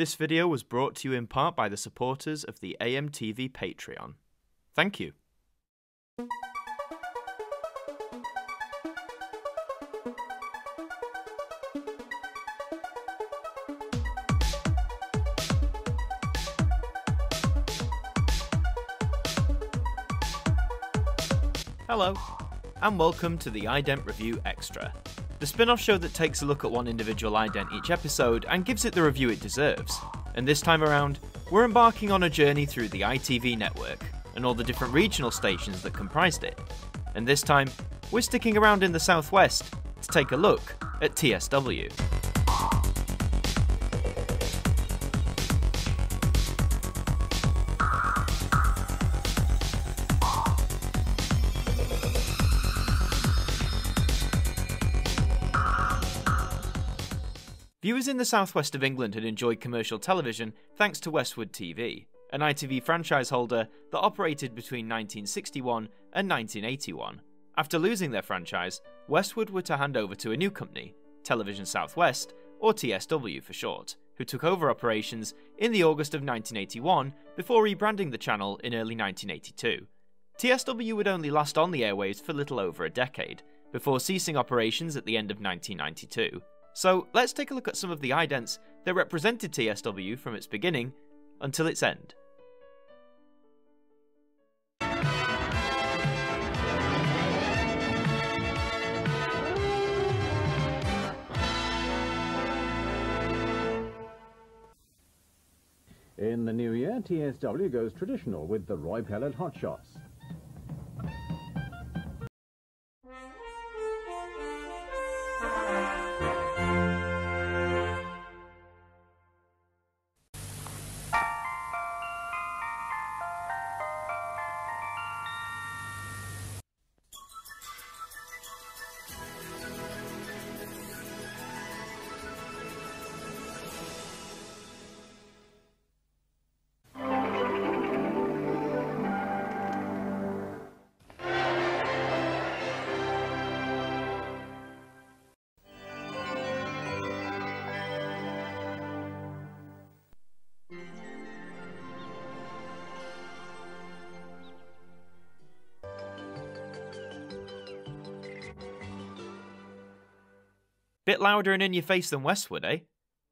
This video was brought to you in part by the supporters of the AMTV Patreon. Thank you. Hello, and welcome to the iDent Review Extra, the spin off show that takes a look at one individual ident each episode and gives it the review it deserves. And this time around, we're embarking on a journey through the ITV network and all the different regional stations that comprised it. And this time, we're sticking around in the southwest to take a look at TSW. Viewers in the southwest of England had enjoyed commercial television thanks to Westward TV, an ITV franchise holder that operated between 1961 and 1981. After losing their franchise, Westward were to hand over to a new company, Television Southwest, or TSW for short, who took over operations in the August of 1981 before rebranding the channel in early 1982. TSW would only last on the airwaves for little over a decade, before ceasing operations at the end of 1992. So let's take a look at some of the idents that represented TSW from its beginning until its end. In the new year, TSW goes traditional with the Roy Pellet Hot Shots. Bit louder and in your face than Westward, eh?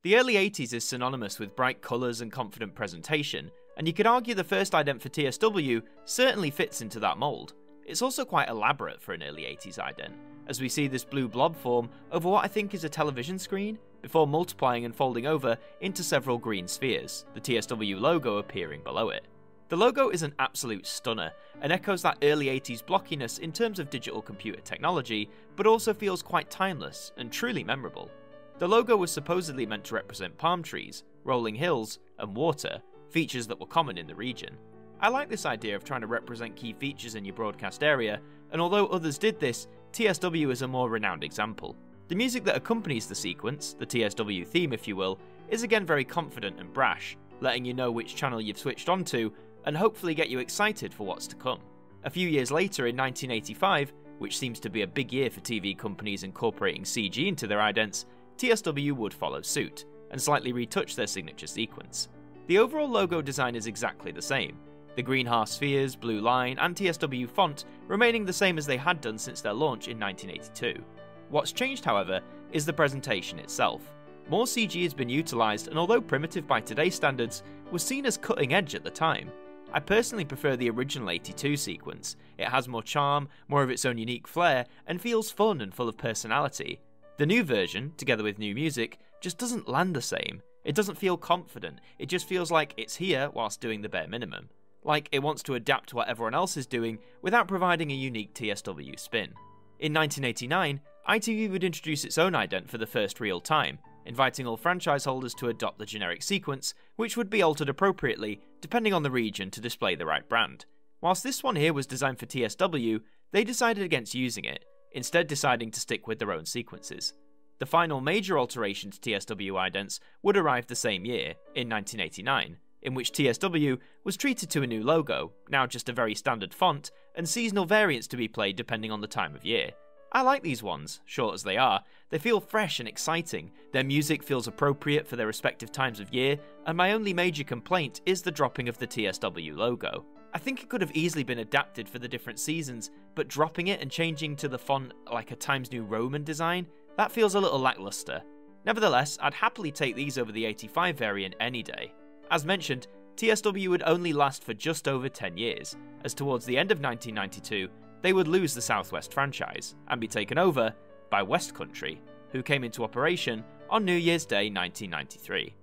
The early 80s is synonymous with bright colours and confident presentation, and you could argue the first ident for TSW certainly fits into that mould. It's also quite elaborate for an early 80s ident, as we see this blue blob form over what I think is a television screen, before multiplying and folding over into several green spheres, the TSW logo appearing below it. The logo is an absolute stunner and echoes that early 80s blockiness in terms of digital computer technology, but also feels quite timeless and truly memorable. The logo was supposedly meant to represent palm trees, rolling hills, and water, features that were common in the region. I like this idea of trying to represent key features in your broadcast area, and although others did this, TSW is a more renowned example. The music that accompanies the sequence, the TSW theme if you will, is again very confident and brash, letting you know which channel you've switched onto and hopefully get you excited for what's to come. A few years later, in 1985, which seems to be a big year for TV companies incorporating CG into their idents, TSW would follow suit, and slightly retouch their signature sequence. The overall logo design is exactly the same, the green half spheres, blue line, and TSW font remaining the same as they had done since their launch in 1982. What's changed, however, is the presentation itself. More CG has been utilised, and although primitive by today's standards, was seen as cutting edge at the time. I personally prefer the original 82 sequence. It has more charm, more of its own unique flair, and feels fun and full of personality. The new version, together with new music, just doesn't land the same. It doesn't feel confident, it just feels like it's here whilst doing the bare minimum. Like it wants to adapt to what everyone else is doing without providing a unique TSW spin. In 1989, ITV would introduce its own ident for the first real time, inviting all franchise holders to adopt the generic sequence, which would be altered appropriately depending on the region to display the right brand. Whilst this one here was designed for TSW, they decided against using it, instead deciding to stick with their own sequences. The final major alteration to TSW idents would arrive the same year, in 1989, in which TSW was treated to a new logo, now just a very standard font, and seasonal variants to be played depending on the time of year. I like these ones, short as they are. They feel fresh and exciting, their music feels appropriate for their respective times of year, and my only major complaint is the dropping of the TSW logo. I think it could have easily been adapted for the different seasons, but dropping it and changing to the font like a Times New Roman design, that feels a little lackluster. Nevertheless, I'd happily take these over the 85 variant any day. As mentioned, TSW would only last for just over 10 years, as towards the end of 1992, they would lose the Southwest franchise and be taken over by West Country, who came into operation on New Year's Day 1993.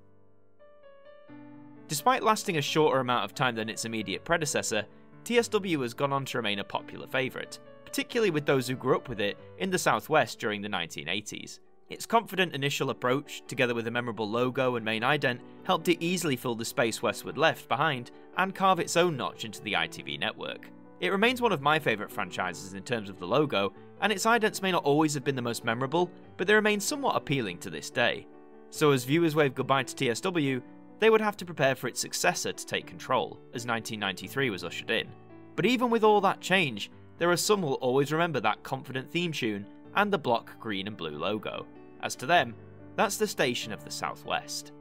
Despite lasting a shorter amount of time than its immediate predecessor, TSW has gone on to remain a popular favourite, particularly with those who grew up with it in the Southwest during the 1980s. Its confident initial approach, together with a memorable logo and main ident, helped it easily fill the space Westward left behind and carve its own notch into the ITV network. It remains one of my favourite franchises in terms of the logo, and its idents may not always have been the most memorable, but they remain somewhat appealing to this day. So as viewers wave goodbye to TSW, they would have to prepare for its successor to take control, as 1993 was ushered in. But even with all that change, there are some who will always remember that confident theme tune and the block green and blue logo. As to them, that's the station of the Southwest.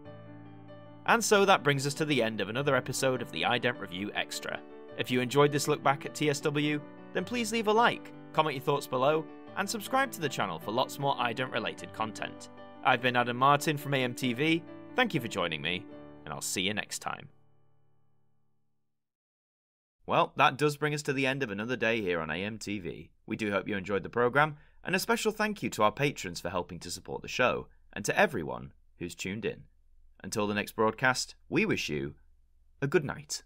And so that brings us to the end of another episode of the iDent Review Extra. If you enjoyed this look back at TSW, then please leave a like, comment your thoughts below, and subscribe to the channel for lots more iDent related content. I've been Adam Martyn from AMTV, thank you for joining me, and I'll see you next time. Well, that does bring us to the end of another day here on AMTV. We do hope you enjoyed the programme, and a special thank you to our patrons for helping to support the show, and to everyone who's tuned in. Until the next broadcast, we wish you a good night.